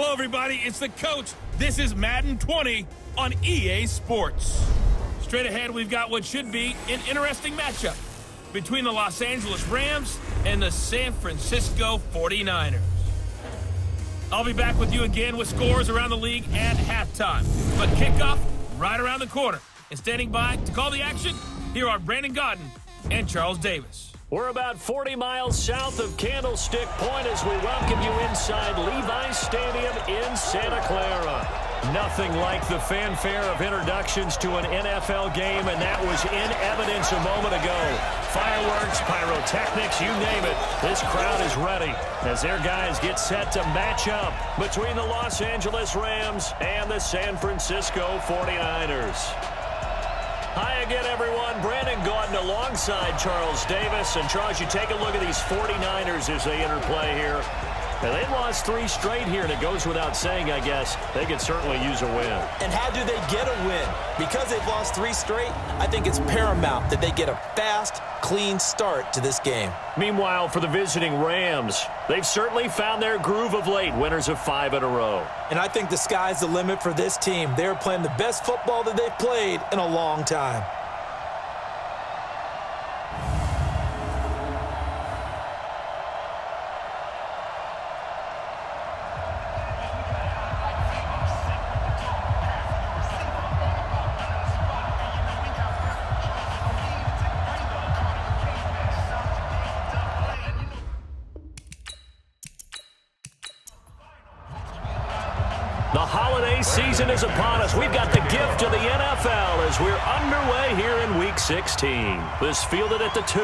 Hello, everybody. It's the coach. This is Madden 20 on EA Sports. Straight ahead, we've got what should be an interesting matchup between the Los Angeles Rams and the San Francisco 49ers. I'll be back with you again with scores around the league at halftime. But kickoff right around the corner. And standing by to call the action, here are Brandon Gaudin and Charles Davis. We're about 40 miles south of Candlestick Point as we welcome you inside Levi's Stadium in Santa Clara. Nothing like the fanfare of introductions to an NFL game, and that was in evidence a moment ago. Fireworks, pyrotechnics, you name it. This crowd is ready as their guys get set to match up between the Los Angeles Rams and the San Francisco 49ers. Hi again, everyone. Brandon Gaudin alongside Charles Davis. And Charles, you take a look at these 49ers as they interplay here. And they lost three straight here, and it goes without saying, I guess, they could certainly use a win. And how do they get a win? Because they've lost three straight, I think it's paramount that they get a fast, clean start to this game. Meanwhile, for the visiting Rams, they've certainly found their groove of late, winners of five in a row. And I think the sky's the limit for this team. They're playing the best football that they've played in a long time. 16. This fielded at the two.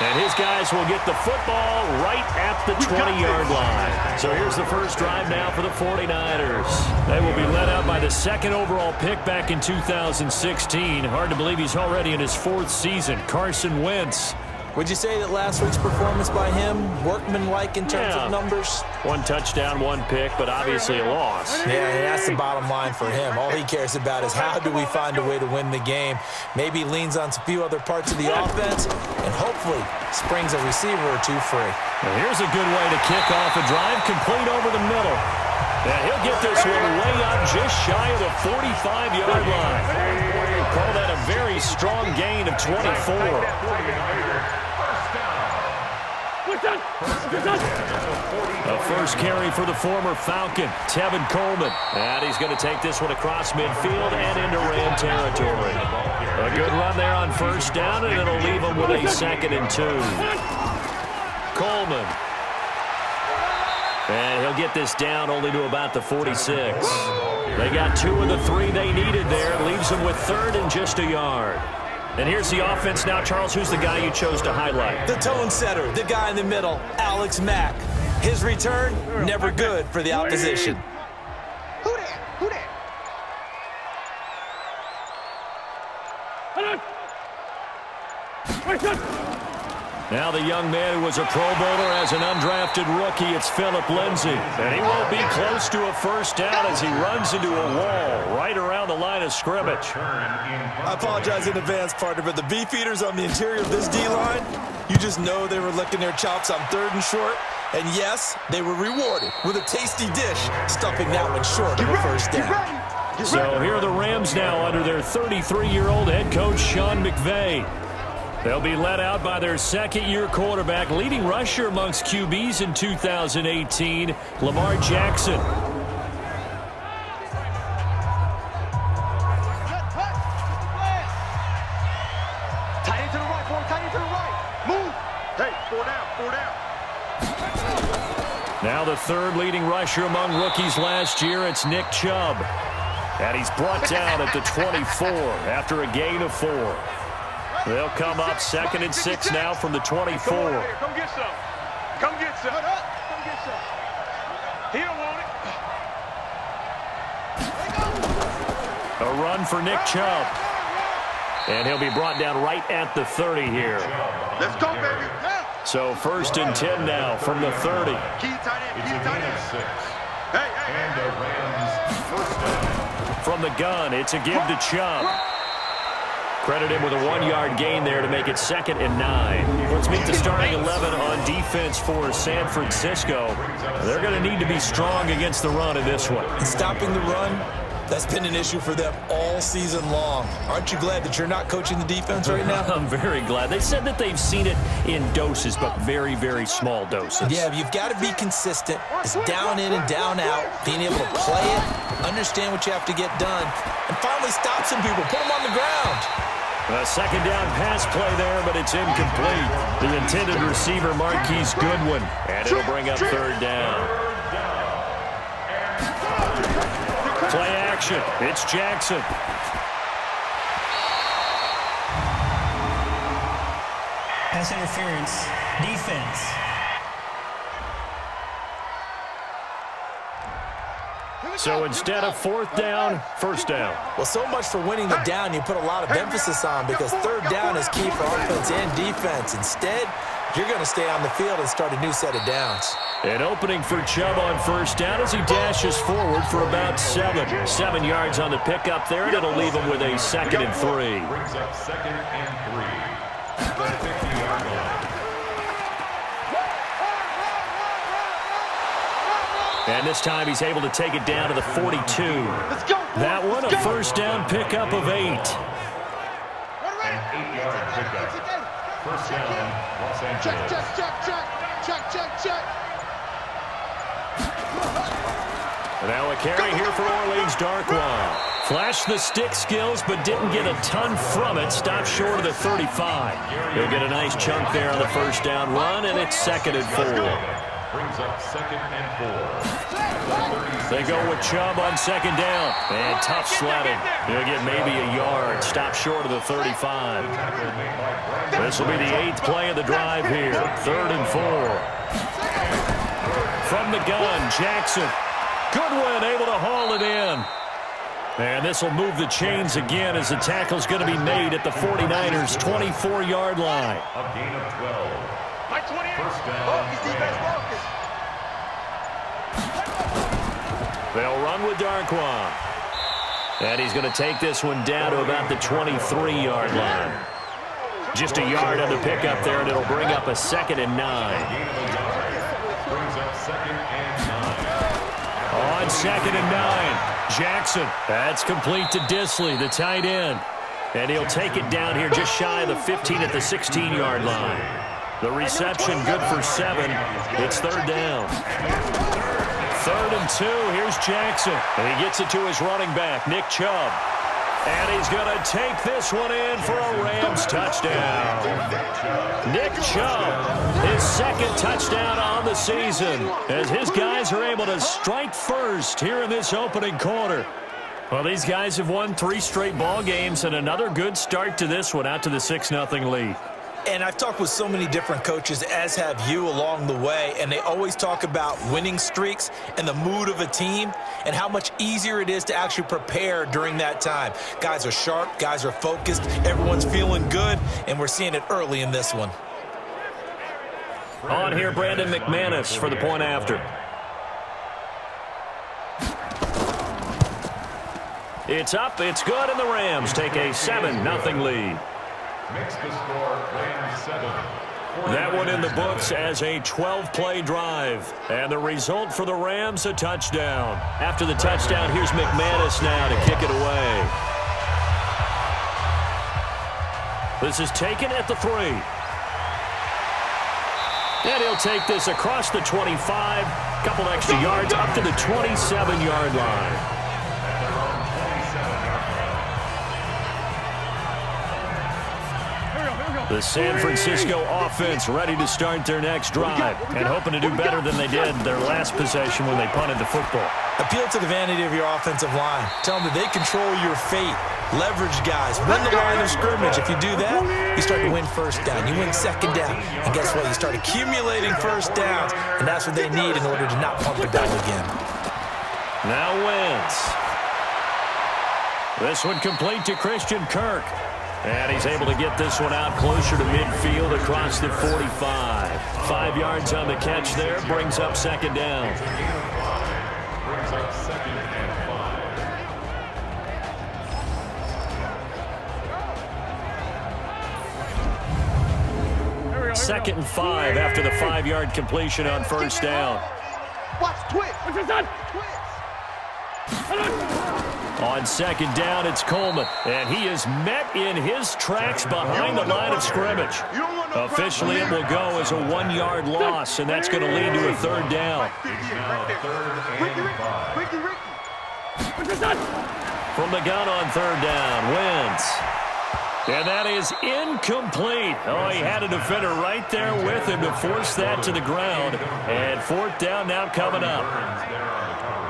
And his guys will get the football right at the 20-yard line. So here's the first drive now for the 49ers. They will be led out by the second overall pick back in 2016. Hard to believe he's already in his fourth season. Carson Wentz. Would you say that last week's performance by him, workmanlike in terms Yeah. of numbers? One touchdown, one pick, but obviously a loss. Yeah, that's the bottom line for him. All he cares about is how do we find a way to win the game. Maybe leans on a few other parts of the offense and hopefully springs a receiver or two free. Well, here's a good way to kick off a drive, complete over the middle. And he'll get this one way up just shy of the 45-yard line. Call that a very strong gain of 24. A first carry for the former Falcon, Tevin Coleman. And he's going to take this one across midfield and into Ram territory. A good run there on first down, and it'll leave him with a second and two. Coleman. And he'll get this down only to about the 46. They got two of the three they needed there. Leaves them with third and just a yard. And here's the offense now. Charles, who's the guy you chose to highlight? The tone setter, the guy in the middle, Alex Mack. His return, never good for the opposition. Now the young man who was a Pro Bowler as an undrafted rookie, it's Phillip Lindsay. And he won't be close to a first down as he runs into a wall right around the line of scrimmage. I apologize in advance, partner, but the beef eaters on the interior of this D-line, you just know they were licking their chops on third and short. And yes, they were rewarded with a tasty dish, stuffing that one short of a first down. So here are the Rams now under their 33-year-old head coach, Sean McVay. They'll be led out by their second-year quarterback, leading rusher amongst QBs in 2018, Lamar Jackson. Tight end to the right. Tight end to the right. Move. Hey, four down, four down. Now the third leading rusher among rookies last year, it's Nick Chubb. And he's brought down at the 24 after a gain of four. They'll come up second and six now from the 24. Come on here. Come get some. Come get some. Come get some. He don't want it. A run for Nick Chubb. And he'll be brought down right at the 30 here. Let's go, baby. So first and 10 now from the 30. Key tight end. Key tight end. Hey, hey, hey. From the gun, it's a give to Chubb. Credit him with a one-yard gain there to make it second and nine. Let's meet the starting 11 on defense for San Francisco. They're going to need to be strong against the run in this one. Stopping the run, that's been an issue for them all season long. Aren't you glad that you're not coaching the defense right now? I'm very glad. They said that they've seen it in doses, but very, very small doses. Yeah, you've got to be consistent. It's down in and down out, being able to play it, understand what you have to get done, and finally stop some people, put them on the ground. A second down pass play there, but it's incomplete. The intended receiver, Marquise Goodwin, and it'll bring up third down. Play action. It's Jackson. Pass interference. Defense. So instead of fourth down, first down. Well, so much for winning the down you put a lot of emphasis on because third down is key for offense and defense. Instead, you're going to stay on the field and start a new set of downs. An opening for Chubb on first down as he dashes forward for about seven. Seven yards on the pickup there, and it'll leave him with a second and three. And this time he's able to take it down to the 42. Let's go. That one, a first down pickup of eight. An eight-yard pickup. First down, Los Angeles. Check, check, check, check, check, check, check. Now a carry here for Orleans Darkwa. Flashed the stick skills, but didn't get a ton from it. Stopped short of the 35. He'll get a nice chunk there on the first down run, and it's second and four. Brings up second and four. They go with Chubb on second down. And tough sledding. He'll get maybe a yard. Stop short of the 35. This will be the eighth play of the drive here. Third and four. From the gun, Jackson. Goodwin able to haul it in. And this will move the chains again as the tackle's going to be made at the 49ers' 24-yard line. A gain of 12. Like 28. First down, Focus, They'll run with Darquan. And he's going to take this one down to about the 23-yard line. Just a yard on the pickup there, and it'll bring up a second and nine. On second and nine, Jackson. That's complete to Disley, the tight end. And he'll take it down here just shy of the 15 at the 16-yard line. The reception good for seven. It's third down. Third and two. Here's Jackson. And he gets it to his running back, Nick Chubb. And he's going to take this one in for a Rams touchdown. Nick Chubb, his second touchdown on the season, as his guys are able to strike first here in this opening quarter. Well, these guys have won three straight ball games and another good start to this one out to the 6-0 lead. And I've talked with so many different coaches, as have you along the way, and they always talk about winning streaks and the mood of a team and how much easier it is to actually prepare during that time. Guys are sharp, guys are focused, everyone's feeling good, and we're seeing it early in this one. On here, Brandon McManus for the point after. It's up, it's good, and the Rams take a 7-0 lead. Makes the score seven. That one in the books as a 12-play drive. And the result for the Rams, a touchdown. After the touchdown, here's McManus now to kick it away. This is taken at the three. And he'll take this across the 25. Couple extra yards up to the 27-yard line. The San Francisco offense ready to start their next drive and hoping to do better than they did their last possession when they punted the football. Appeal to the vanity of your offensive line. Tell them that they control your fate. Leverage guys. Win the line of scrimmage. If you do that, you start to win first down. You win second down. And guess what? You start accumulating first downs. And that's what they need in order to not pump it down again. Now Wentz. This one complete to Christian Kirk. And he's able to get this one out closer to midfield across the 45. Five yards on the catch there, brings up second down. Second and five after the five-yard completion on first down. Watch Twitch. What's his son? Twitch. On second down, it's Coleman, and he is met in his tracks behind the line of scrimmage. Officially, it will go as a one-yard loss, and that's going to lead to a third down. From the gun on third down, Wentz. And that is incomplete. Oh, he had a defender right there with him to force that to the ground. And fourth down now coming up.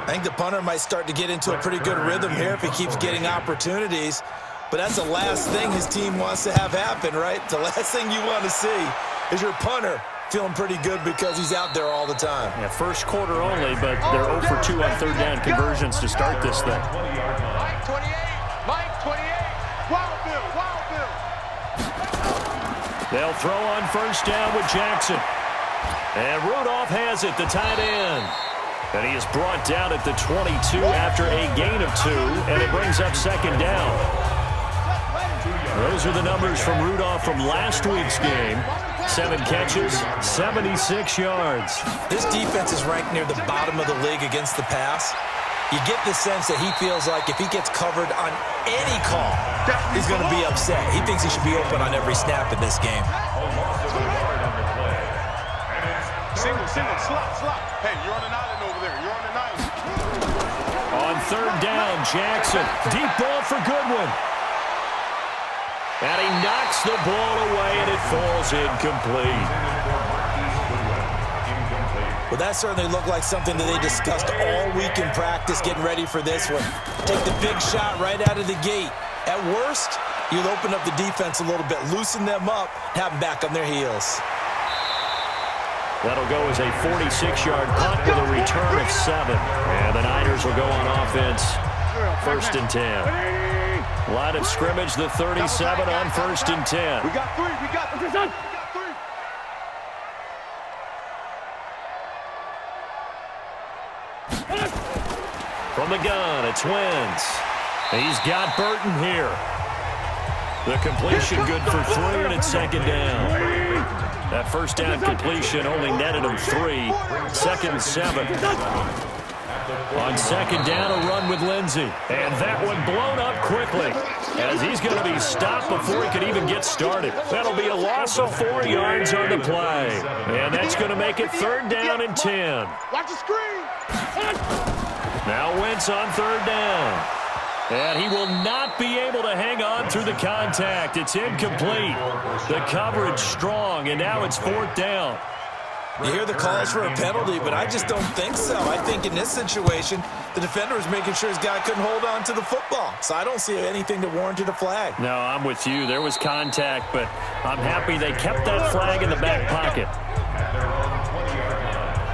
I think the punter might start to get into a pretty good rhythm here if he keeps getting opportunities. But that's the last thing his team wants to have happen, right? The last thing you want to see is your punter feeling pretty good because he's out there all the time. Yeah, first quarter only, but they're 0 for 2 on third down conversions to start this thing. Mike 28. Mike 28. Wild Bill. Wild Bill. They'll throw on first down with Jackson. And Rudolph has it, the tight end. And he is brought down at the 22 after a gain of two, and it brings up second down. Those are the numbers from Rudolph from last week's game. Seven catches, 76 yards. This defense is ranked near the bottom of the league against the pass. You get the sense that he feels like if he gets covered on any call, he's going to be upset. He thinks he should be open on every snap in this game. Single, single, slot, slot. Hey, you're on an island third down, Jackson. Deep ball for Goodwin. And he knocks the ball away, and it falls incomplete. Well, that certainly looked like something that they discussed all week in practice getting ready for this one. Take the big shot right out of the gate. At worst, you'll open up the defense a little bit, loosen them up, have them back on their heels. That'll go as a 46-yard punt with a return of seven. Niners will go on offense first and 10. Line of scrimmage, the 37 on first and 10. We got three. We got three. We got three. From the gun, it's Wentz. He's got Burton here. The completion good for three, and it's second down. That first down completion only netted him three. Second and seven. On second down, a run with Lindsay. And that one blown up quickly as he's going to be stopped before he could even get started. That'll be a loss of four yards on the play. And that's going to make it third down and 10. Watch the screen. Now Wentz on third down. And he will not be able to hang on through the contact. It's incomplete. The coverage strong, and now it's fourth down. You hear the calls for a penalty, but I just don't think so. I think in this situation, the defender was making sure his guy couldn't hold on to the football. So I don't see anything that warranted a flag. No, I'm with you. There was contact, but I'm happy they kept that flag in the back pocket.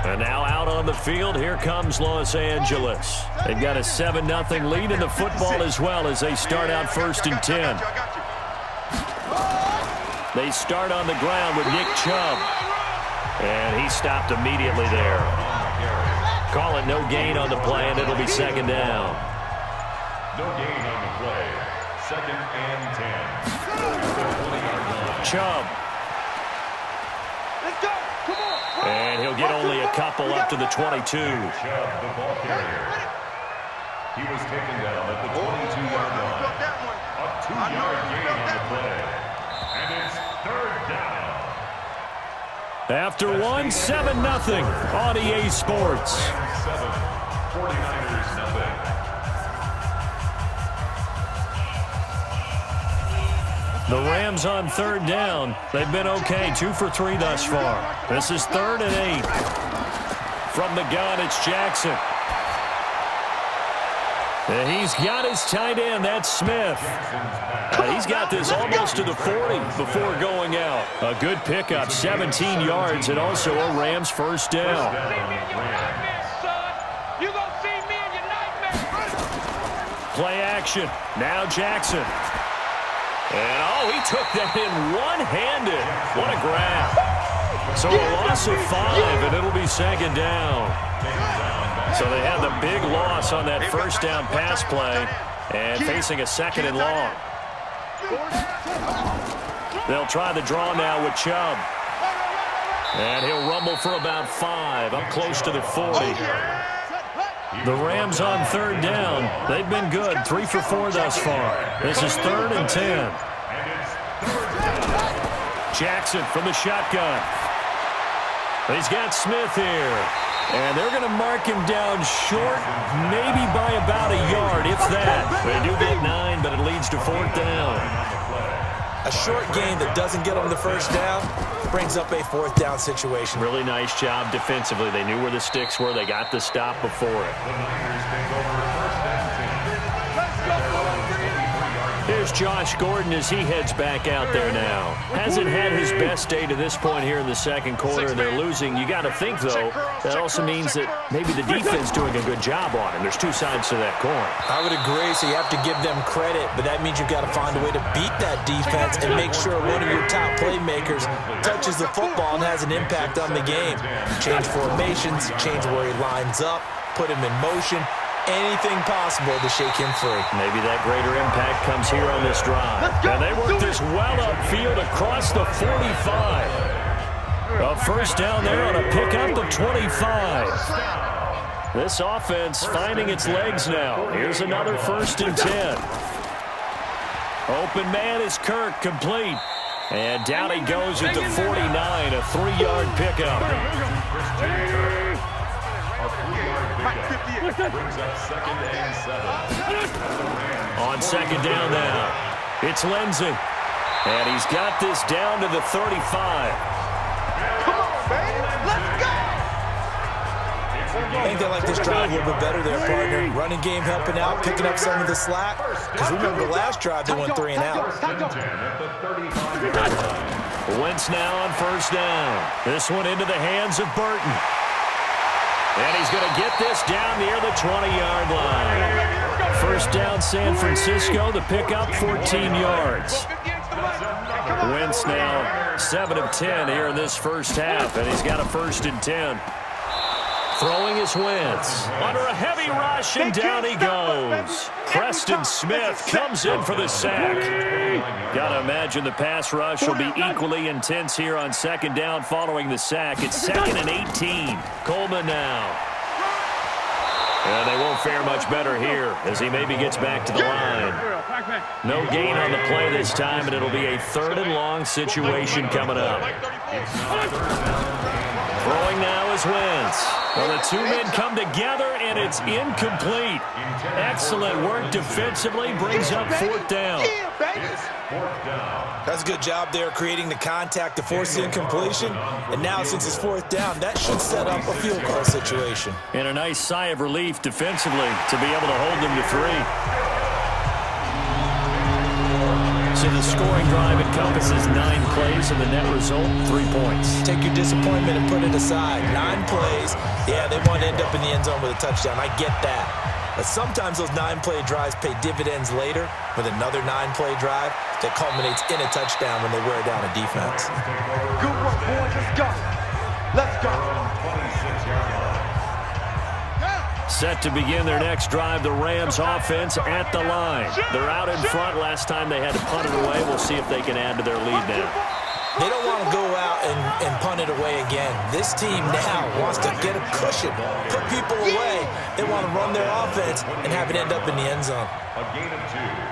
And now out on the field, here comes Los Angeles. They've got a 7-0 lead in the football as well as they start out first and 10. I got you. They start on the ground with Nick Chubb. And he stopped immediately there. Call it no gain on the play, and it'll be second down. No gain on the play. Second and 10. Chubb. Let's go. Come on. And he'll get only a couple up to the 22. Chubb, the ball carrier. He was taken down at the 22-yard line. Built that one. A two-yard gain on the play. And it's third down. After one, 7 nothing on EA Sports. Seven. 49ers nothing. The Rams on third down. They've been okay, two for three thus far. This is third and eight. From the gun, it's Jackson. And he's got his tight end, that's Smith. Uh, he's got this almost to the 40 before going out. A good pickup, 17 yards, and also a Rams first down. You gonna see me in your nightmare. Play action. Now Jackson. And, oh, he took that in one-handed. What a grab. So a loss of five, and it'll be second down. So they had the big loss on that first down pass play and facing a second and long. They'll try the draw now with Chubb. And he'll rumble for about five, up close to the 40. The Rams on third down. They've been good, three for four thus far. This is third and 10. Jackson from the shotgun. He's got Smith here. And they're going to mark him down short, maybe by about a yard, if that. They do get nine, but it leads to fourth down. A short game that doesn't get them the first down brings up a fourth down situation. Really nice job defensively. They knew where the sticks were. They got the stop before it. Here's Josh Gordon as he heads back out there now. Hasn't had his best day to this point here in the second quarter, and they're losing. You got to think, though, that also means that maybe the defense doing a good job on him. There's two sides to that coin. I would agree, so you have to give them credit, but that means you've got to find a way to beat that defense and make sure one of your top playmakers touches the football and has an impact on the game. Change formations, change where he lines up, put him in motion, anything possible to shake him free. Maybe that greater impact comes here on this drive. And they work this well upfield across the 45. A first down there on a pickup of 25. This offense finding its legs now. Here's another first and 10. Open man is Kirk, complete. And down he goes at the 49, a three-yard pickup. On second down now, it's Lindsay. And he's got this down to the 35. Come on, baby. Let's go. I think they like this drive a little bit better there, partner. Running game helping out, picking up some of the slack. Because remember the last drive, they went three and out. Wentz now on first down. This one into the hands of Burton. And he's going to get this down near the 20-yard line. First down San Francisco, the pickup 14 yards. Wentz now 7 of 10 here in this first half, and he's got a first and 10. Throwing his Wentz. Under a heavy rush, and down he goes. Preston Smith comes in for the sack. Got to imagine the pass rush will be equally intense here on second down following the sack. It's second and 18. Coleman now. And they won't fare much better here as he maybe gets back to the line. No gain on the play this time, and it'll be a third and long situation coming up. Throwing now is Wentz. Well, the two men come together, and it's incomplete. Excellent work defensively brings up fourth down. That's a good job there creating the contact to force the incompletion. And now, since it's fourth down, that should set up a field goal situation. And a nice sigh of relief defensively to be able to hold them to three. So the scoring drive encompasses nine plays, and the net result, three points. Take your disappointment and put it aside. Nine plays. Yeah, they want to end up in the end zone with a touchdown. I get that. But sometimes those nine-play drives pay dividends later with another nine-play drive that culminates in a touchdown when they wear down a defense. Good work, boys. Let's go. Set to begin their next drive, the Rams offense at the line. They're out in front. Last time they had to punt it away. We'll see if they can add to their lead now. They don't want to go out and, and punt it away again. This team now wants to get a cushion, put people away. They want to run their offense and have it end up in the end zone.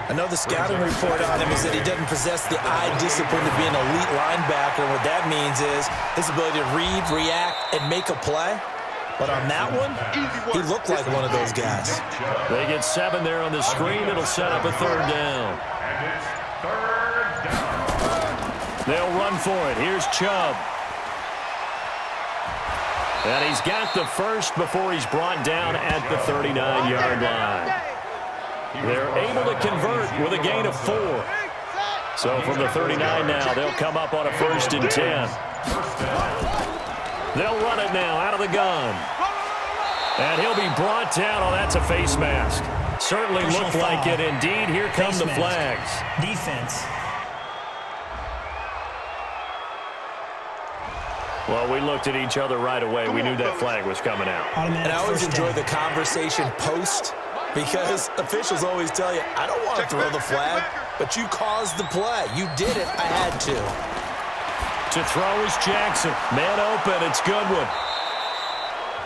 Another scouting report on him is that he doesn't possess the eye discipline to be an elite linebacker. What that means is his ability to read, react, and make a play. But on that one, he looked like one of those guys. They get seven there on the screen. It'll set up a third down. They'll run for it. Here's Chubb. And he's got the first before he's brought down at the 39-yard line. They're able to convert with a gain of four. So from the 39 now, they'll come up on a first and 10. They'll run it now out of the gun. And he'll be brought down. Oh, that's a face mask. Certainly looked like it. Indeed, here come the flags. Defense. Well, we looked at each other right away. We knew that flag was coming out. And I always enjoy the conversation post because officials always tell you, I don't want to throw the flag, but you caused the play. You did it. I had to. To throw is Jackson. Man open, it's Goodwin.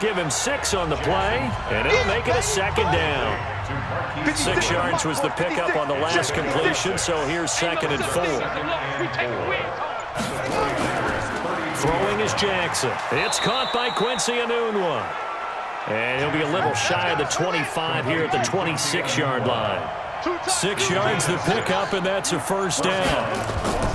Give him six on the play, and it'll make it a second down. Six yards was the pickup on the last completion, so here's second and four. Throwing is Jackson. It's caught by Quincy Enunwa. And he'll be a little shy of the 25 here at the 26-yard line. Six yards the pickup, and that's a first down.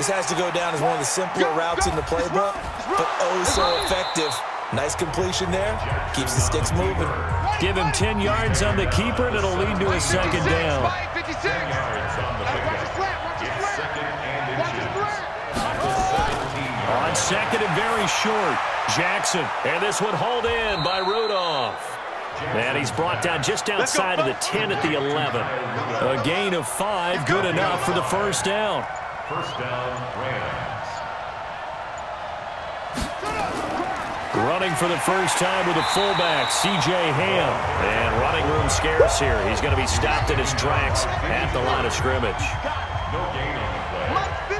This has to go down as one of the simpler routes in the playbook, but oh so effective. Nice completion there. Keeps the sticks moving. Give him 10 yards on the keeper, and it'll lead to a second down. On second and very short, Jackson. And this one hauled in by Rudolph. And he's brought down just outside of the 10 at the 11. A gain of five, good enough for the first down. First down, Rams. Running for the first time with a fullback, C.J. Ham. And running room scarce here. He's going to be stopped in his tracks at the line of scrimmage. No gain on the play.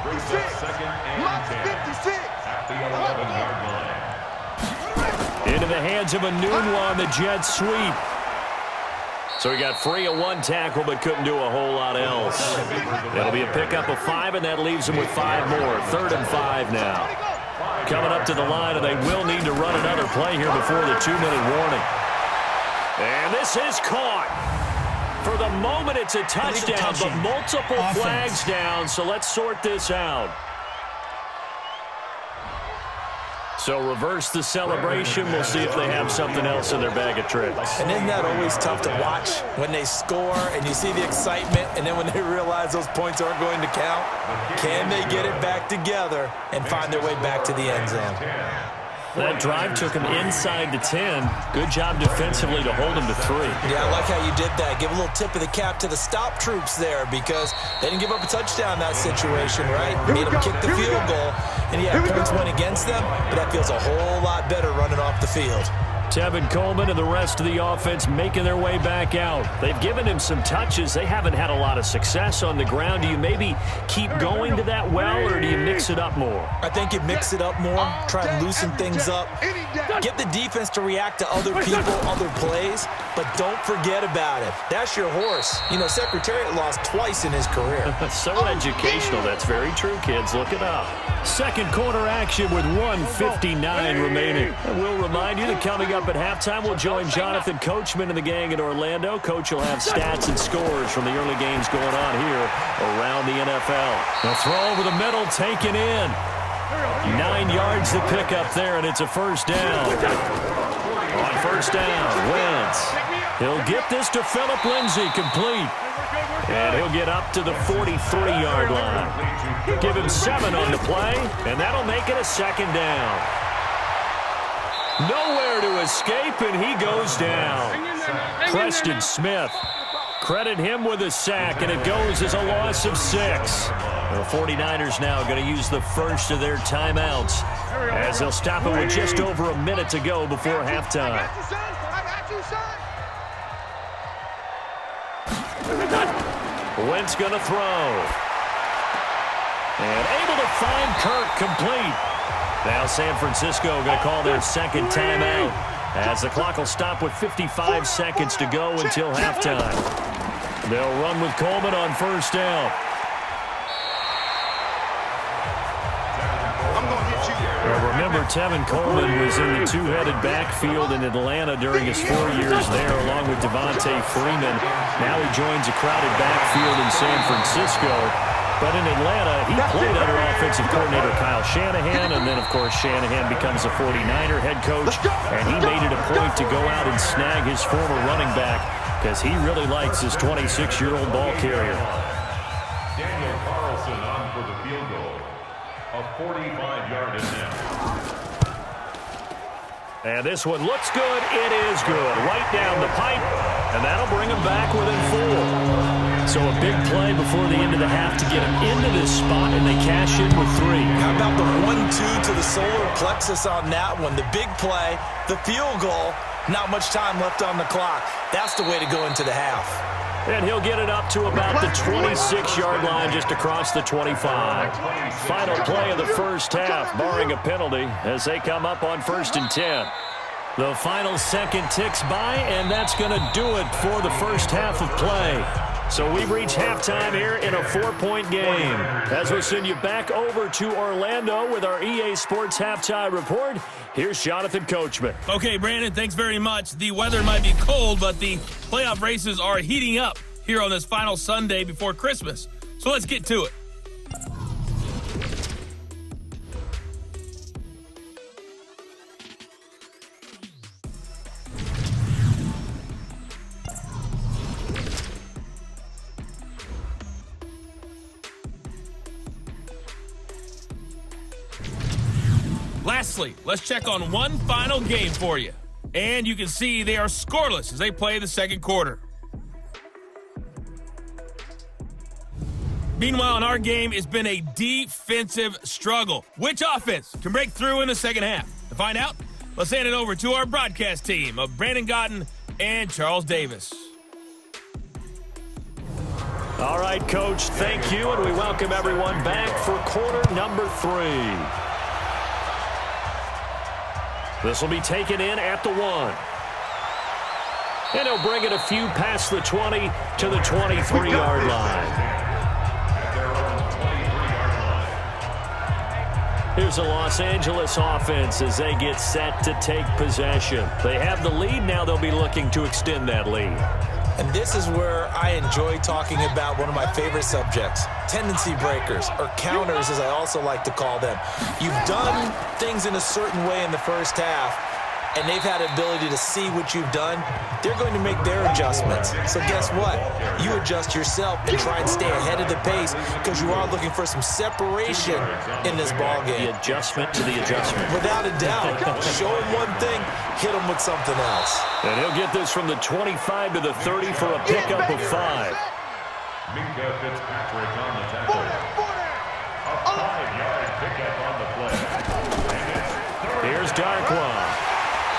Brings up second and 10 at the 11-yard line. Into the hands of Enunwa on the Jets sweep. So he got free of one tackle but couldn't do a whole lot else. It'll be a pickup of five, and that leaves him with five more. Third and five now. Coming up to the line, and they will need to run another play here before the two-minute warning. And this is caught. For the moment, it's a touchdown, but multiple flags down, so let's sort this out. So reverse the celebration. We'll see if they have something else in their bag of tricks. And isn't that always tough to watch when they score and you see the excitement and then when they realize those points aren't going to count? Can they get it back together and find their way back to the end zone? That drive took him inside the 10. Good job defensively to hold him to three. Yeah, I like how you did that. Give a little tip of the cap to the stop troops there because they didn't give up a touchdown in that situation, right? Made them kick the field goal, and yeah, points went against them, but that feels a whole lot better running off the field. Tevin Coleman and the rest of the offense making their way back out. They've given him some touches. They haven't had a lot of success on the ground. Do you maybe keep going to that well, or do you mix it up more? I think you mix it up more, try and loosen things up, get the defense to react to other people, other plays, but don't forget about it. That's your horse. You know, Secretariat lost twice in his career. So educational. That's very true, kids. Look it up. Second quarter action with 159 remaining. And we'll remind you that coming up at halftime, we'll join Jonathan Coachman and the gang in Orlando. Coach will have stats and scores from the early games going on here around the NFL. The throw over the middle, taken in. Nine yards to pick up there, and it's a first down. First down, Wentz. He'll get this to Phillip Lindsay, complete. And he'll get up to the 43-yard line. Give him seven on the play, and that'll make it a second down. Nowhere to escape, and he goes down. Preston Smith. Credit him with a sack, and it goes as a loss of six. The 49ers now going to use the first of their timeouts as they'll stop it with just over a minute to go before halftime. Wentz going to throw. And able to find Kirk complete. Now San Francisco going to call their second timeout as the clock will stop with 55 seconds to go until halftime. They'll run with Coleman on first down. Remember, Tevin Coleman was in the two-headed backfield in Atlanta during his four years there, along with Devonta Freeman. Now he joins a crowded backfield in San Francisco. But in Atlanta, he played under offensive coordinator Kyle Shanahan, and then, of course, Shanahan becomes a 49er head coach, and he made it a point to go out and snag his former running back because he really likes his 26-year-old ball carrier. Daniel Carlson on for the field goal. A 45-yard attempt. And this one looks good. It is good. Right down the pipe, and that'll bring him back within four. So a big play before the end of the half to get him into this spot, and they cash in with three. How about the one-two to the solar plexus on that one? The big play, the field goal, not much time left on the clock. That's the way to go into the half. And he'll get it up to about the 26-yard line just across the 25. Final play of the first half, barring a penalty, as they come up on first and 10. The final second ticks by, and that's going to do it for the first half of play. So we reach halftime here in a four-point game. As we send you back over to Orlando with our EA Sports Halftime Report, here's Jonathan Coachman. Okay, Brandon, thanks very much. The weather might be cold, but the playoff races are heating up here on this final Sunday before Christmas. So let's get to it. Lastly, let's check on one final game for you. And you can see they are scoreless as they play the second quarter. Meanwhile, in our game, it's been a defensive struggle. Which offense can break through in the second half? To find out, let's hand it over to our broadcast team of Brandon Gaudin and Charles Davis. All right, Coach, thank you, and we welcome everyone back for quarter number three. This will be taken in at the one. And he'll bring it a few past the 20 to the 23-yard line. Here's the Los Angeles offense as they get set to take possession. They have the lead. Now they'll be looking to extend that lead. And this is where I enjoy talking about one of my favorite subjects, tendency breakers, or counters as I also like to call them. You've done things in a certain way in the first half, and they've had the ability to see what you've done, they're going to make their adjustments. So guess what? You adjust yourself and try and stay ahead of the pace because you are looking for some separation in this ball game. The adjustment to the adjustment. Without a doubt. Show him one thing, hit him with something else. And he'll get this from the 25 to the 30 for a pickup of five. Minkah Fitzpatrick on the tackle. A five-yard pickup on the play. Here's Darkwa.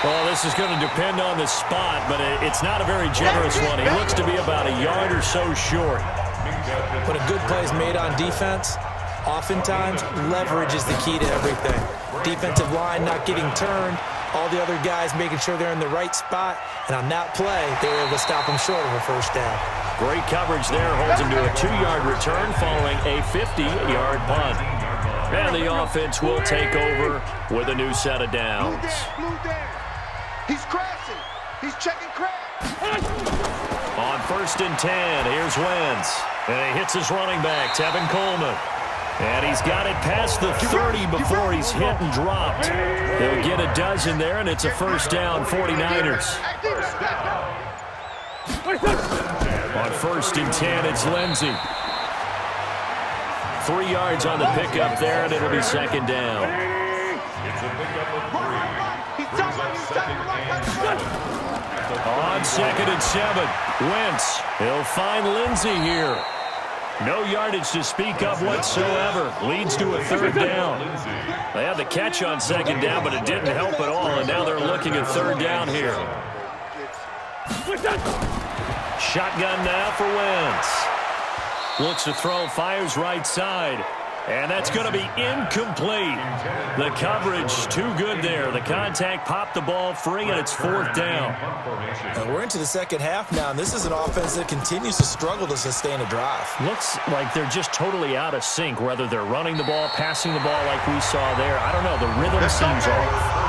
Well, this is going to depend on the spot, but it's not a very generous one. He looks to be about a yard or so short. When a good play is made on defense, oftentimes leverage is the key to everything. Defensive line not getting turned, all the other guys making sure they're in the right spot, and on that play, they were able to stop him short of a first down. Great coverage there, holds him to a two-yard return following a 50-yard punt. And the offense will take over with a new set of downs. He's crashing. He's checking crash. On first and 10, here's Wentz. And he hits his running back, Tevin Coleman. And he's got it past the 30 before he's hit and dropped. He'll get a dozen there, and it's a first down, 49ers. On first and 10, it's Lindsay. Three yards on the pickup there, and it'll be second down. It's a pickup of three. Up second. On second and seven, Wentz. He'll find Lindsay here. No yardage to speak of whatsoever. Leads to a third down. They had the catch on second down, but it didn't help at all, and now they're looking at third down here. Shotgun now for Wentz. Looks to throw, fires right side. And that's going to be incomplete. The coverage too good there. The contact popped the ball free, and it's fourth down. And we're into the second half now, and this is an offense that continues to struggle to sustain a drive. Looks like they're just totally out of sync, whether they're running the ball, passing the ball like we saw there. I don't know. The rhythm seems off.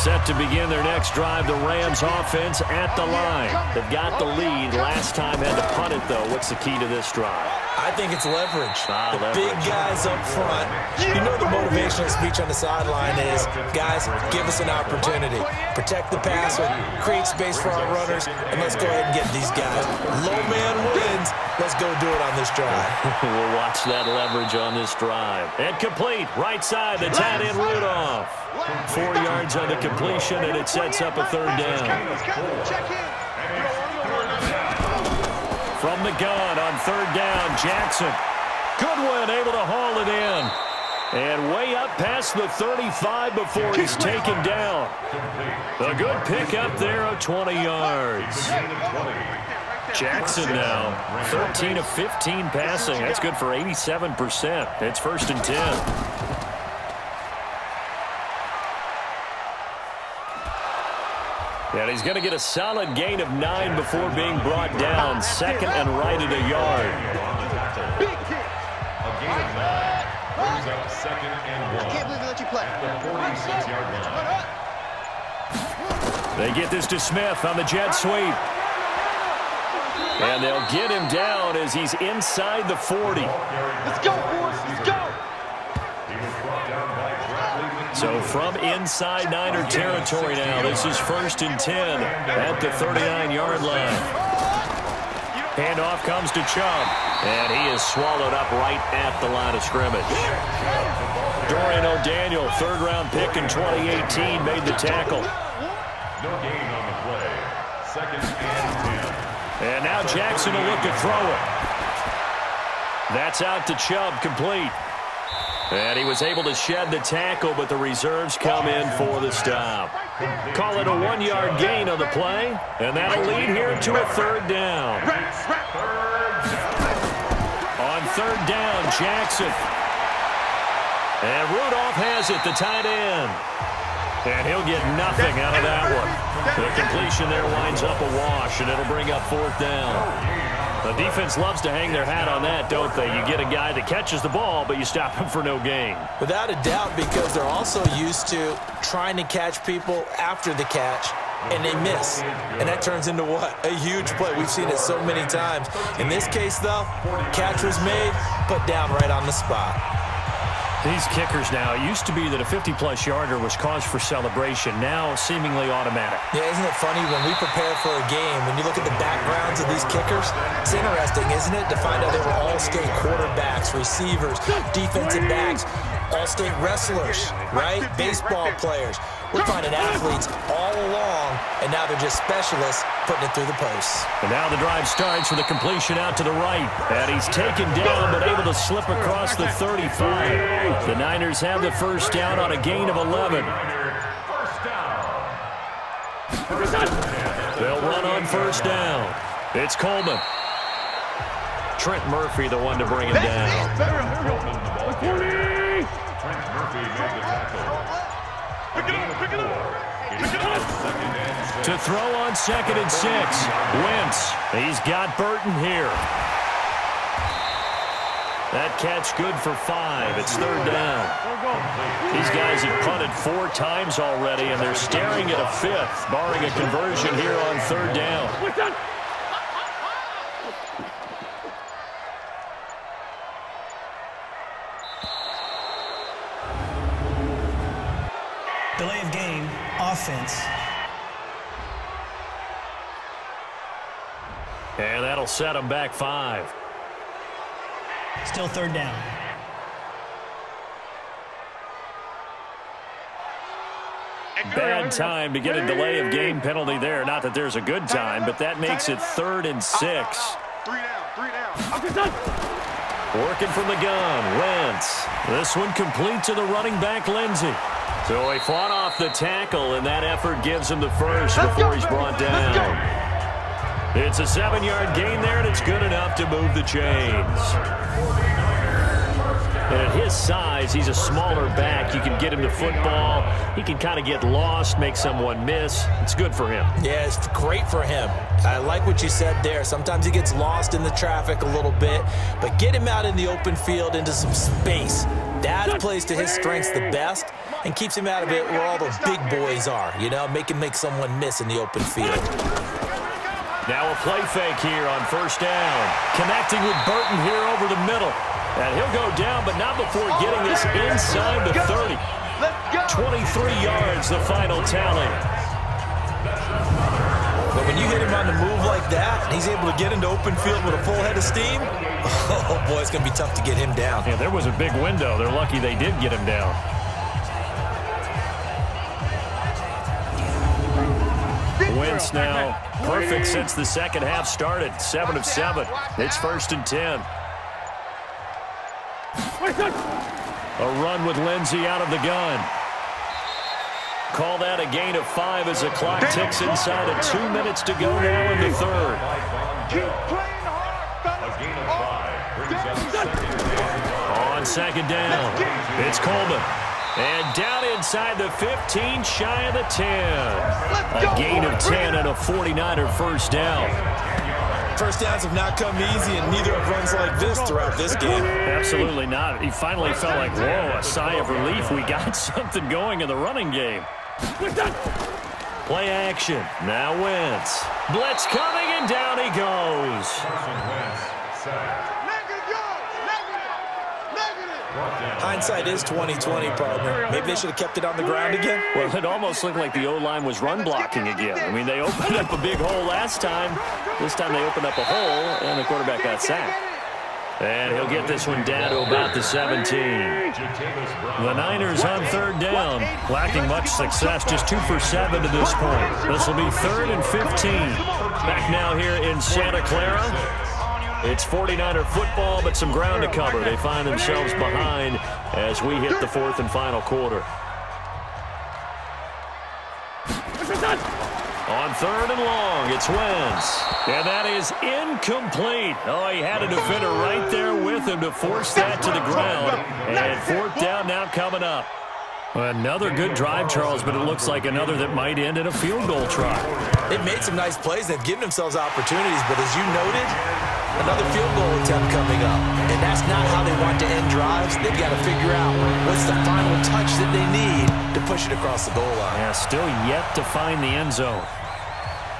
Set to begin their next drive, the Rams offense at the line. They've got the lead. Last time had to punt it, though. What's the key to this drive? I think it's leverage. Ah, the leverage. big guys up front. You know the motivational speech on the sideline is, guys, give us an opportunity. Protect the passer, create space for our runners, and let's go ahead and get these guys. Low man wins. Let's go do it on this drive. we'll watch that leverage on this drive. And complete, right side, the tight end Rudolph. Four yards on the completion, and it sets up a third down. Check in. From the gun on third down, Jackson. Goodwin able to haul it in. And way up past the 35 before he's taken down. A good pick up there of 20 yards. Jackson now, 13 of 15 passing. That's good for 87%. It's first and 10. And he's going to get a solid gain of nine before being brought down. Second and right at a yard. Big kick. A gain of nine. Brings up second and one. I can't believe they let you play. At the 46-yard line. They get this to Smith on the jet sweep. And they'll get him down as he's inside the 40. Let's go, boys. Let's go. So from inside Niner territory now, this is first and 10 at the 39-yard line. Handoff comes to Chubb, and he is swallowed up right at the line of scrimmage. Dorian O'Daniel, third-round pick in 2018, made the tackle. No gain on the play. Second and 10. And now Jackson will look to throw it. That's out to Chubb, complete. And he was able to shed the tackle, but the reserves come in for the stop. Call it a one-yard gain on the play, and that'll lead here to a third down. On third down, Jackson. And Rudolph has it, the tight end. And he'll get nothing out of that one. The completion there winds up a wash, and it'll bring up fourth down. The defense loves to hang their hat on that, don't they? You get a guy that catches the ball, but you stop him for no gain. Without a doubt, because they're also used to trying to catch people after the catch, and they miss. And that turns into what? A huge play. We've seen it so many times. In this case, though, catch was made, put down right on the spot. These kickers now, it used to be that a 50-plus yarder was cause for celebration. Now, seemingly automatic. Yeah, isn't it funny when we prepare for a game, when you look at the backgrounds of these kickers, it's interesting, isn't it, to find out they were all-state quarterbacks, receivers, defensive backs, all-state wrestlers, right? Baseball players. We're finding athletes all along, and now they're just specialists putting it through the posts. And now the drive starts with a completion out to the right. And he's taken down, but able to slip across the 35. The Niners have the first down on a gain of 11. They'll run on first down. It's Coleman. Trent Murphy, the one to bring him down. Coleman, the ball carrier. Trent Murphy made the tackle. To throw on second and six. Wentz. He's got Burton here. That catch good for five. It's third down. These guys have punted four times already, and they're staring at a fifth, barring a conversion here on third down. Delay of game, offense. And that'll set them back five. Still third down. Bad time to get a delay of game penalty there. Not that there's a good time, but that makes it third and six. Three down. Three down. Working from the gun, Wentz. This one complete to the running back, Lindsay. So he fought off the tackle, and that effort gives him the first Let's before go, he's brought down. It's a seven-yard gain there, and it's good enough to move the chains. And at his size, he's a smaller back. You can get him to football. He can kind of get lost, make someone miss. It's good for him. Yeah, it's great for him. I like what you said there. Sometimes he gets lost in the traffic a little bit, but get him out in the open field into some space. That plays to his strengths the best and keeps him out of it where all the big boys are, you know, make him make someone miss in the open field. Now a play fake here on first down. Connecting with Burton here over the middle. And he'll go down, but not before getting this inside the 30. 23 yards, the final tally. But when you hit him on the move like that, and he's able to get into open field with a full head of steam, oh boy, it's going to be tough to get him down. Yeah, there was a big window. They're lucky they did get him down. Wentz now perfect since the second half started. Seven of seven. It's first and ten. A run with Lindsay out of the gun. Call that a gain of five as the clock ticks inside of two minutes to go now in the third. On second down, it's Coleman. And down inside the 15, shy of the 10. A gain of 10 and a 49er first down. First downs have not come easy, and neither have runs like this throughout this game. Absolutely not. He finally felt like, whoa, a sigh of relief. We got something going in the running game. Play action. Now Wentz. Blitz coming, and down Hindsight is 2020, partner. Maybe they should have kept it on the ground again. Well, it almost looked like the O-line was run blocking again. I mean, they opened up a big hole last time. This time they opened up a hole, and the quarterback got sacked. And he'll get this one down to about the 17. The Niners on third down, lacking much success, just two for seven to this point. This will be third and 15. Back now here in Santa Clara. It's 49er football, but some ground to cover. They find themselves behind as we hit the fourth and final quarter. On third and long, it's Wentz. And that is incomplete. Oh, he had a defender right there with him to force that to the ground. And fourth down now coming up. Another good drive, Charles, but it looks like another that might end in a field goal try. They've made some nice plays. They've given themselves opportunities, but as you noted, another field goal attempt coming up. And that's not how they want to end drives. They've got to figure out what's the final touch that they need to push it across the goal line. Yeah, still yet to find the end zone.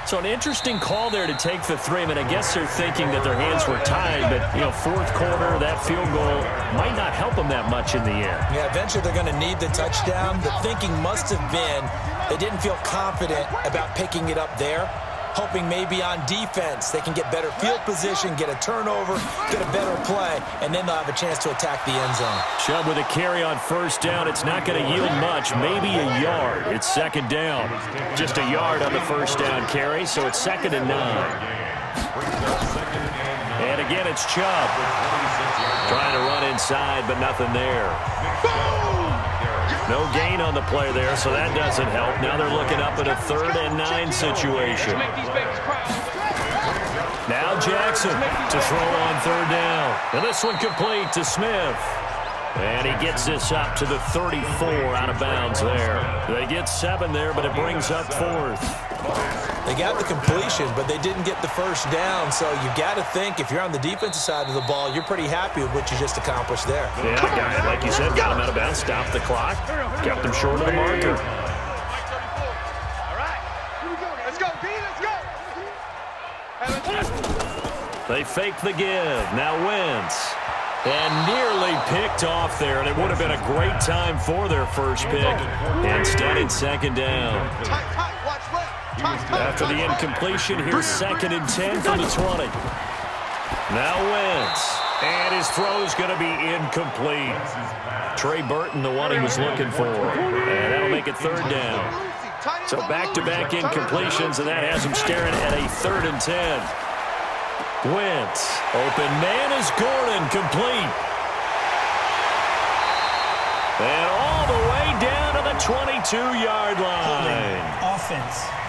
So an interesting call there to take the three. I mean, I guess they're thinking that their hands were tied, but, you know, fourth quarter, that field goal might not help them that much in the end. Yeah, eventually they're going to need the touchdown. The thinking must have been they didn't feel confident about picking it up there, hoping maybe on defense they can get better field position, get a turnover, get a better play, and then they'll have a chance to attack the end zone. Chubb with a carry on first down. It's not going to yield much, maybe a yard. It's second down. Just a yard on the first down carry, so it's second and nine. And again, it's Chubb. Trying to run inside, but nothing there. No gain on the play there, so that doesn't help. Now they're looking up at a third and nine situation. Now Jackson to throw on third down. And this one complete to Smith. And he gets this up to the 34 out of bounds there. They get seven there, but it brings up fourth. They got the completion, but they didn't get the first down. So you got to think if you're on the defensive side of the ball, you're pretty happy with what you just accomplished there. Yeah, guy, like you said, got him out of bounds, stopped the clock, kept him short of the marker. All right. Here we go. Let's go, D. Let's go. They fake the give. Now Wentz. And nearly picked off there, and it would have been a great time for their first pick. Instead, it's second down. After the incompletion, here's second and 10 from the 20. Now Wentz. And his throw's going to be incomplete. Trey Burton, the one he was looking for. And that'll make it third down. So back-to-back incompletions, and that has him staring at a third and 10. Wentz. Open man is Gordon. Complete. And all the way down to the 22-yard line. Offense.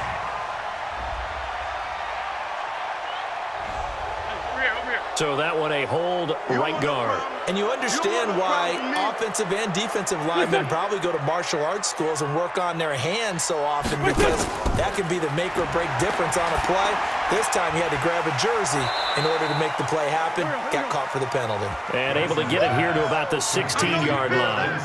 So that one a hold right guard. And you understand why offensive and defensive linemen probably go to martial arts schools and work on their hands so often because that can be the make or break difference on a play. This time he had to grab a jersey in order to make the play happen. Got caught for the penalty. And able to get it here to about the 16-yard line.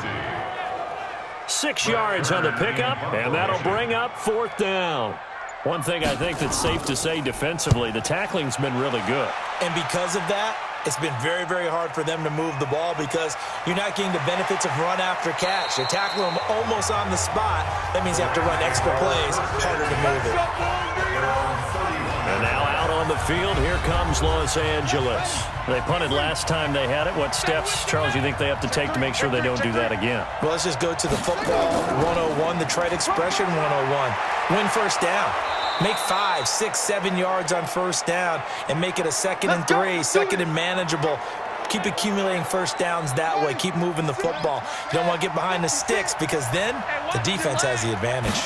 Six yards on the pickup, and that'll bring up fourth down. One thing I think that's safe to say defensively, the tackling's been really good. And because of that, it's been very, very hard for them to move the ball because you're not getting the benefits of run after catch. They tackle them almost on the spot. That means you have to run extra plays, harder to move it. And now out on the field, here comes Los Angeles. They punted last time they had it. What steps, Charles, you think they have to take to make sure they don't do that again? Well, let's just go to the football 101, the trade expression 101. Win first down. Make five, six, seven yards on first down and make it a second and three, second and manageable. Keep accumulating first downs that way. Keep moving the football. You don't want to get behind the sticks because then the defense has the advantage.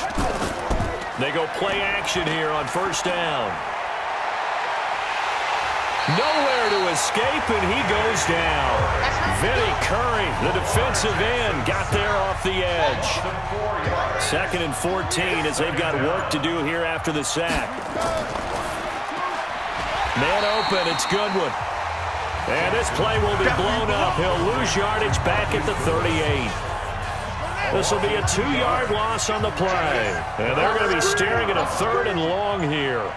They go play action here on first down. Nowhere to escape, and he goes down. Vinny Curry, the defensive end, got there off the edge. Second and 14 as they've got work to do here after the sack. Man open, it's Goodwin. And this play will be blown up. He'll lose yardage back at the 38. This will be a two-yard loss on the play. And they're going to be staring at a third and long here.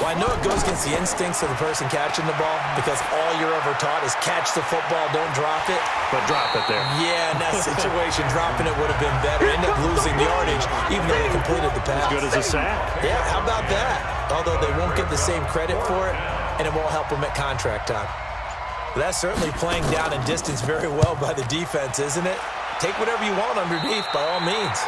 Well, I know it goes against the instincts of the person catching the ball because all you're ever taught is catch the football, don't drop it. But drop it there. Yeah, in that situation, dropping it would have been better. End up losing the yardage, even though they completed the pass. As good as a sack. Yeah, how about that? Although they won't get the same credit for it, and it won't help them at contract time. But that's certainly playing down and distance very well by the defense, isn't it? Take whatever you want underneath, by all means.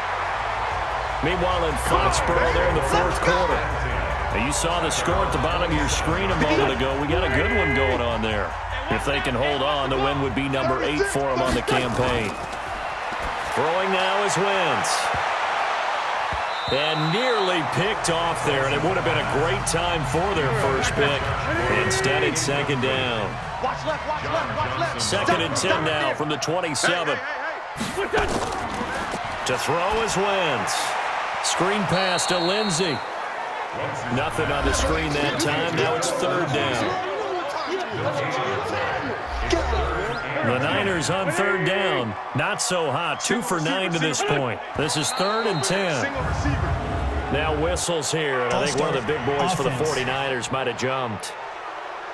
Meanwhile, in Foxborough, there in the fourth quarter. You saw the score at the bottom of your screen a moment ago. We got a good one going on there. If they can hold on, the win would be number eight for them on the campaign. Throwing now is Wentz. And nearly picked off there, and it would have been a great time for their first pick. Instead, it's second down. Watch left, watch left, watch left. Second and 10 now from the 27. To throw is Wentz. Screen pass to Lindsay. Nothing on the screen that time. Now it's third down. The Niners on third down. Not so hot. Two for nine to this point. This is third and 10. Now whistles here, and I think one of the big boys for the 49ers might have jumped.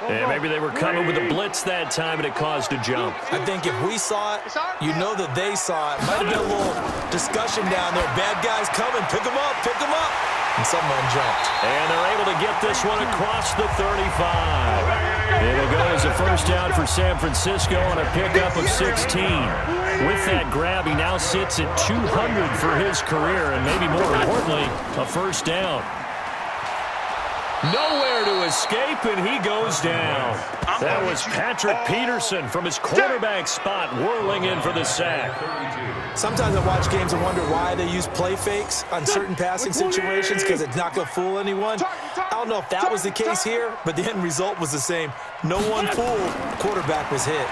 And maybe they were coming with a blitz that time, and it caused a jump. I think if we saw it, you know that they saw it. Might have been a little discussion down there. Bad guys coming. Pick them up. Pick them up. And someone jumped. And they're able to get this one across the 35. It'll go as a first down for San Francisco on a pickup of 16. With that grab, he now sits at 200 for his career, and maybe more importantly, a first down. Nowhere to escape, and he goes down. That was Patrick Peterson from his quarterback spot whirling in for the sack. Sometimes I watch games and wonder why they use play fakes on certain passing situations because it's not going to fool anyone. I don't know if that was the case here, but the end result was the same. No one fooled. Quarterback was hit.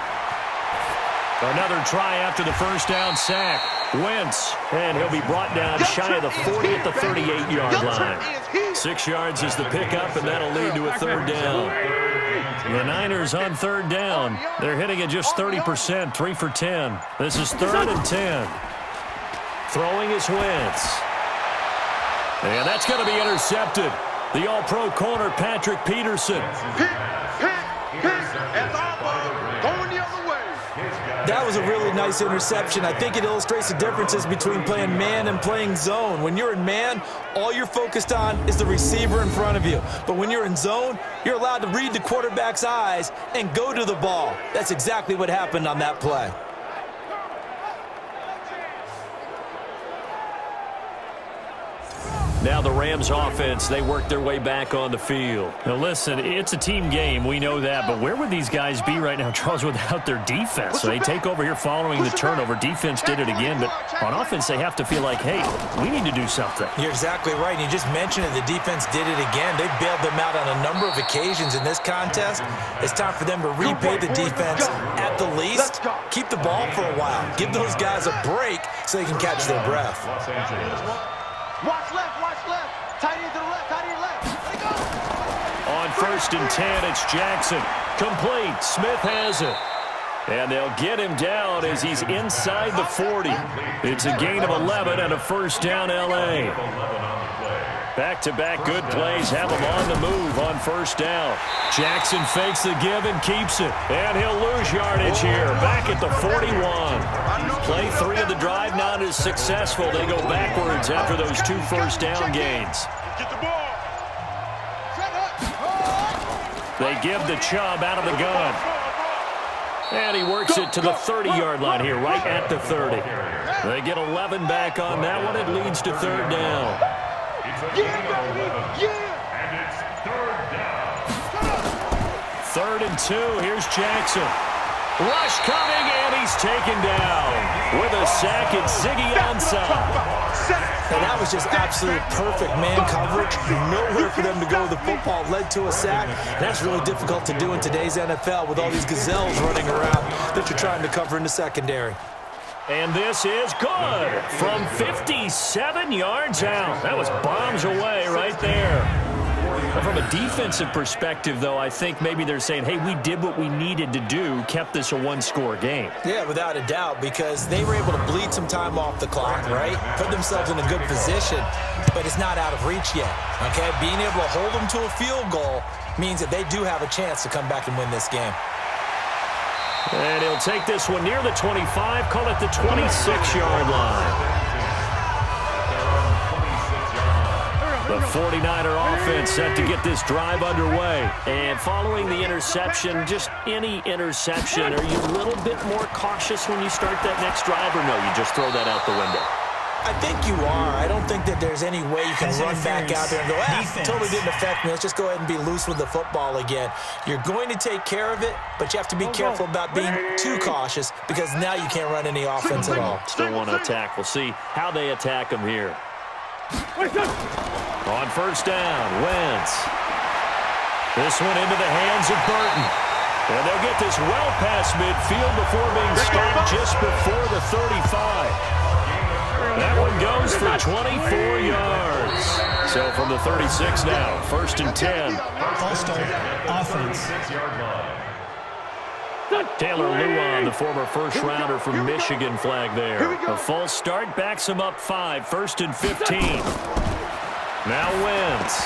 Another try after the first down sack. Wentz, and he'll be brought down shy of the 40 at the 38-yard line. Six yards is the pickup, and that'll lead to a third down. The Niners on third down. They're hitting at just 30%, 3 for 10. This is third and 10. Throwing is Wentz. And that's going to be intercepted. The all-pro corner, Patrick Peterson. Was a really nice interception. I think it illustrates the differences between playing man and playing zone. When you're in man, all you're focused on is the receiver in front of you. But when you're in zone, you're allowed to read the quarterback's eyes and go to the ball. That's exactly what happened on that play. Now the Rams offense, they work their way back on the field. Now listen, it's a team game, we know that, but where would these guys be right now, Charles, without their defense? So they take over here following the turnover. Defense did it again, but on offense they have to feel like, hey, we need to do something. You're exactly right. You just mentioned it. The defense did it again. They bailed them out on a number of occasions in this contest. It's time for them to repay the defense at the least. Keep the ball for a while. Give those guys a break so they can catch their breath. Watch left, watch left. Tight end to the left, tight end left. On first and 10, it's Jackson. Complete. Smith has it. And they'll get him down as he's inside the 40. It's a gain of 11 and a first down L.A. Back-to-back good plays have him on the move on first down. Jackson fakes the give and keeps it. And he'll lose yardage here. Back at the 41. Play three of the drive not as successful. They go backwards after those two first down gains. Get the ball. They give the Chubb out of the gun. And he works it to the 30-yard line here, right at the 30. They get 11 back on that one. It leads to third down. it's Third and two. Here's Jackson. Rush coming, and he's taken down. With a sack, it's Ziggy Ansah. And that was just absolute perfect man coverage. Nowhere for them to go. The football led to a sack. That's really difficult to do in today's NFL with all these gazelles running around that you're trying to cover in the secondary. And this is good from 57 yards out. That was bombs away right there. From a defensive perspective, though, I think maybe they're saying, hey, we did what we needed to do, kept this a one-score game. Yeah, without a doubt, because they were able to bleed some time off the clock, right? Put themselves in a good position, but it's not out of reach yet, okay? Being able to hold them to a field goal means that they do have a chance to come back and win this game. And he'll take this one near the 25, call it the 26-yard line. The 49er offense set to get this drive underway. And following the interception, just any interception, are you a little bit more cautious when you start that next drive, or no, you just throw that out the window? I think you are. I don't think that there's any way you can run back out there and go, ah, Defense. totally didn't affect me. Let's just go ahead and be loose with the football again. You're going to take care of it, but you have to be careful about being too cautious because now you can't run any offense at all. Still want to attack. We'll see how they attack them here. On first down, Wentz. This one into the hands of Burton. And they'll get this well past midfield before being stopped just before the 35. That one goes for 24 yards. So from the 36 now, first and 10. False start, offense. Taylor Lewan, the former first-rounder from Michigan, flag there. A false start backs him up five, first and 15. Now Wentz.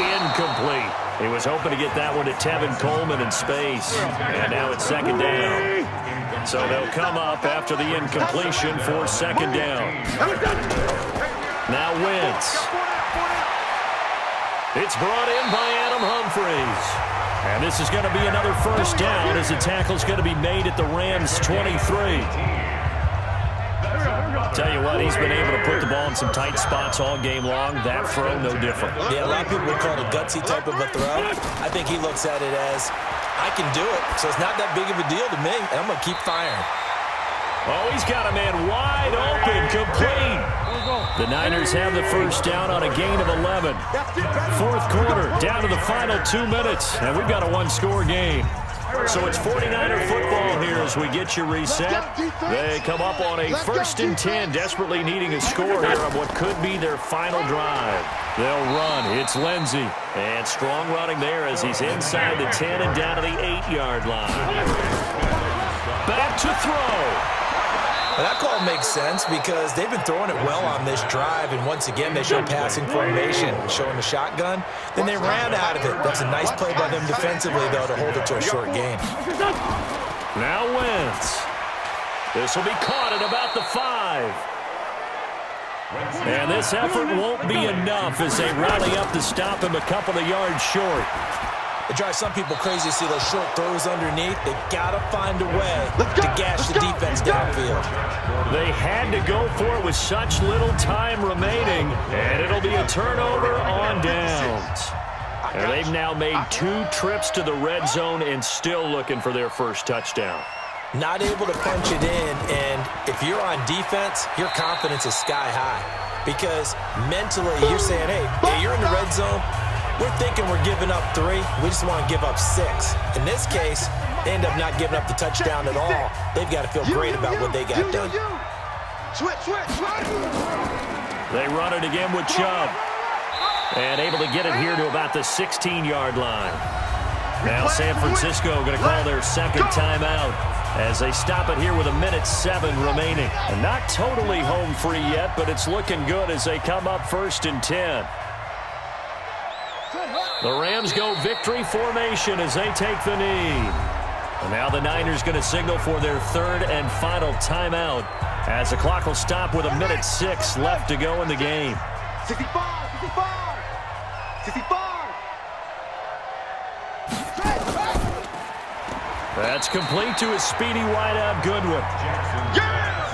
Incomplete. He was hoping to get that one to Tevin Coleman in space. And now it's second down. So they'll come up after the incompletion for second down. Now Wentz. It's brought in by Adam Humphries. And this is going to be another first down as the tackle's going to be made at the Rams 23. Tell you what, he's been able to put the ball in some tight spots all game long. That throw, no different. Yeah, a lot of people would call it a gutsy type of a throw. I think he looks at it as, I can do it, so it's not that big of a deal to me, and I'm going to keep firing. Oh, he's got a man wide open, complete. The Niners have the first down on a gain of 11. Fourth quarter, down to the final two minutes, and we've got a one-score game. So it's 49er football here as we get you reset. They come up on a first and 10, desperately needing a score here on what could be their final drive. They'll run. It's Lindsay. And strong running there as he's inside the 10 and down to the 8-yard line. Back to throw. That call makes sense because they've been throwing it well on this drive, and once again, they show passing formation, showing the shotgun. Then they ran out of it. That's a nice play by them defensively, though, to hold it to a short game. Now Wentz. This will be caught at about the five. And this effort won't be enough as they rally up to stop him a couple of yards short. It drives some people crazy to see those short throws underneath. They got to find a way to gash the defense downfield. They had to go for it with such little time remaining, and it'll be a turnover on downs. And they've now made two trips to the red zone and still looking for their first touchdown. Not able to punch it in, and if you're on defense, your confidence is sky high. Because mentally, you're saying, hey, hey, you're in the red zone, we're thinking we're giving up three. We just want to give up six. In this case, they end up not giving up the touchdown at all. They've got to feel great about what they got done. Switch, switch, switch. They run it again with Chubb. And able to get it here to about the 16-yard line. Now San Francisco going to call their second timeout as they stop it here with a minute seven remaining. And not totally home free yet, but it's looking good as they come up first and 10. The Rams go victory formation as they take the knee. And now the Niners going to signal for their third and final timeout as the clock will stop with a minute six left to go in the game. 65, 65, 65. That's complete to a speedy wideout Goodwin.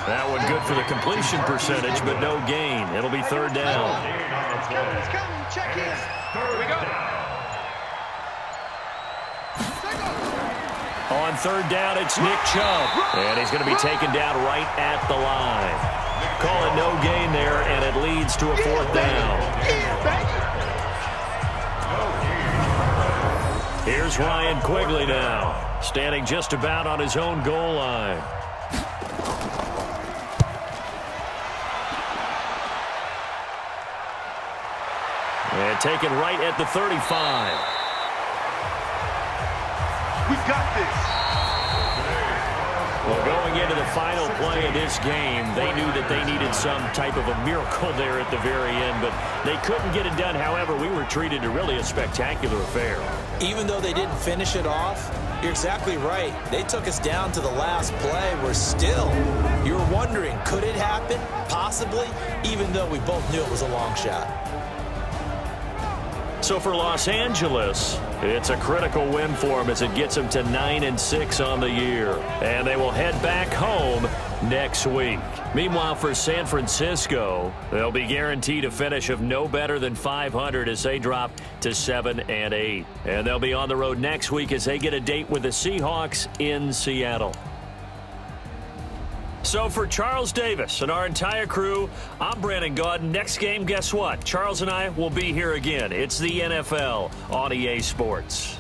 That one good for the completion percentage, but no gain. It'll be third down. It's coming, it's coming. Check in. Here we go. On third down, it's Nick Chubb. And he's going to be taken down right at the line. Call it no gain there, and it leads to a fourth down. Here's Ryan Quigley now, standing just about on his own goal line. And taken right at the 35. We got this. Well, going into the final play of this game, they knew that they needed some type of a miracle there at the very end, but they couldn't get it done. However, we were treated to really a spectacular affair. Even though they didn't finish it off, you're exactly right. They took us down to the last play. We're still, you're wondering, could it happen? Possibly, even though we both knew it was a long shot. So for Los Angeles, it's a critical win for them as it gets them to 9 and 6 on the year. And they will head back home next week. Meanwhile, for San Francisco, they'll be guaranteed a finish of no better than 500 as they drop to 7 and 8. And they'll be on the road next week as they get a date with the Seahawks in Seattle. So for Charles Davis and our entire crew, I'm Brandon Gaudin. Next game, guess what? Charles and I will be here again. It's the NFL on EA Sports.